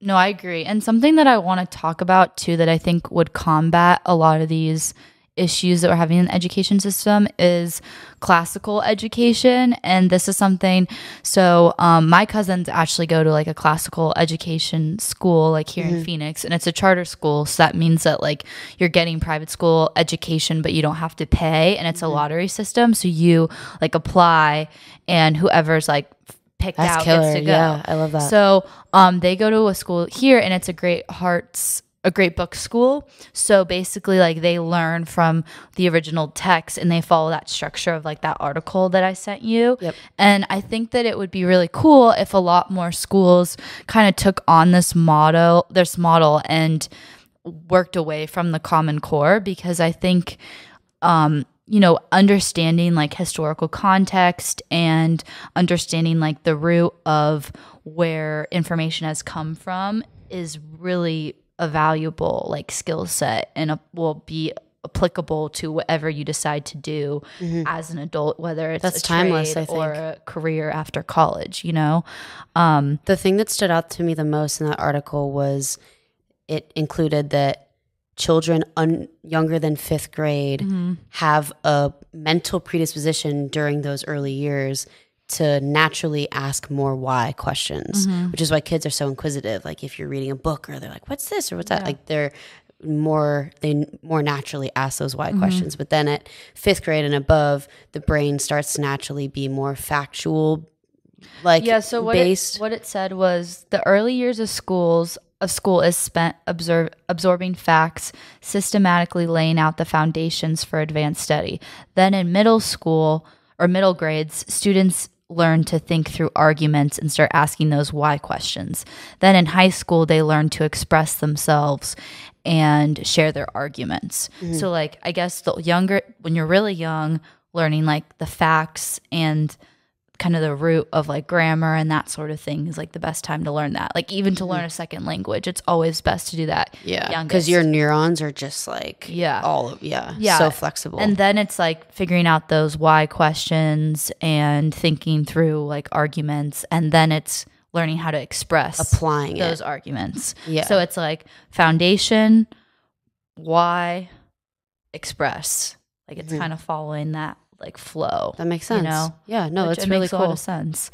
No, I agree. And something that I want to talk about too that I think would combat a lot of these issues that we're having in the education system is classical education. And this is something so um, my cousins actually go to like a classical education school like here in phoenix and it's a charter school. So that means that like you're getting private school education but you don't have to pay and it's a lottery system. So you like apply and whoever's like picked That's out killer. gets to go Yeah, I love that. so um, they go to a school here, and it's a great hearts, a great book school. So basically, like they learn from the original text, and they follow that structure of like that article that I sent you. Yep. And I think that it would be really cool if a lot more schools kind of took on this model, this model, and worked away from the Common Core because I think um, you know, understanding like historical context and understanding like the root of where information has come from is really a valuable like skill set and a, will be applicable to whatever you decide to do as an adult, whether it's Mm-hmm. That's a timeless, or a career after college. You know, um, The thing that stood out to me the most in that article was it included that children un- younger than fifth grade Mm-hmm. have a mental predisposition during those early years to naturally ask more why questions, Mm-hmm. which is why kids are so inquisitive. Like if you're reading a book or they're like, what's this or what's that? Like they're more they more naturally ask those Mm-hmm. why questions but then at fifth grade and above the brain starts to naturally be more factual like yeah so what based it, what it said was the early years of schools of school is spent observe, absorbing facts systematically laying out the foundations for advanced study. Then in middle school or middle grades students learn to think through arguments and start asking those why questions. Then in high school they learn to express themselves and share their arguments. Mm-hmm. So like i guess the younger when you're really young learning like the facts and kind of the root of like grammar and that sort of thing is like the best time to learn that. Like even to learn mm-hmm. a second language, it's always best to do that. yeah because your neurons are just like Yeah. all of yeah Yeah. so flexible And then it's like figuring out those why questions and thinking through like arguments and then it's learning how to express applying it those arguments. Yeah. So it's like foundation, why, express. Like it's mm-hmm. kind of following that like flow. that makes sense You know, yeah no which it's it really makes a cool lot of sense.